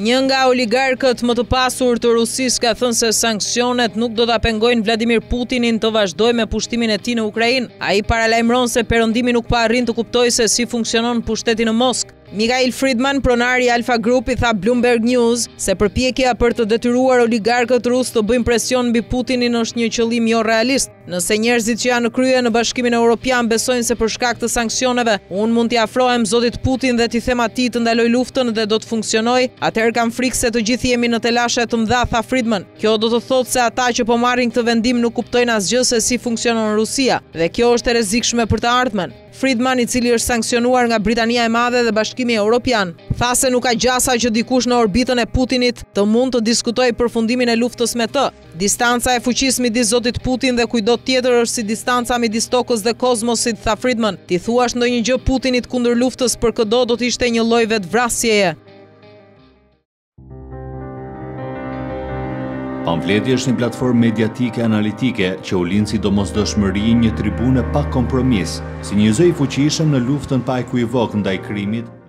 Një nga oligarkët më të pasur të Rusisë ka thënë se sanksionet nuk do ta pengojnë Vladimir Putinin të vazhdojë me pushtimin e tij në Ukrainë. Ai paralajmëron se Perëndimi nuk po arrin të kuptojë se si funksionon pushteti në Moskë. Mikhail Fridman, pronar i Alfa Group, i tha Bloomberg News se përpjekja për të detyruar oligarkët rusë të bëjnë presion mbi Putinin është një qëllim jo realist. Nëse njerëzit që janë në krye në Bashkimin Europian besojnë se për shkak të sanksioneve, unë mund t'i afrohem zotit Putin dhe t'i them atij të ndalojë luftën dhe do të funksionojë, atëherë kam frikë se të gjithë jemi në telashe të mëdha, tha Fridman. Kjo do të thotë se ata që po marrin këtë vendim nuk kuptojnë asgjë se si funksionon Rusia dhe kjo është e rrezikshme për të ardhmen. Fridman, i cili është sanksionuar nga Britania e Madhe dhe Bashkimi Europian, tha se nuk ka gjasa që dikush në orbitën e Putinit të mund të diskutojë përfundimin e luftës me të. Distanca e fuqisë midis zotit Putin dhe kujtdo tjetër është si distanca midis tokës dhe kozmosit, tha Fridman. T'i thuash ndonjë gjë Putinit kundër luftës për këdo do të ishte një lloj vetëvrasjeje. Pamfleti është një platformë mediatike e analitike që u lind si domosdoshmëri e një tribune pa kompromis, si një zë i fuqishëm në luftën pa ekuivok ndaj krimit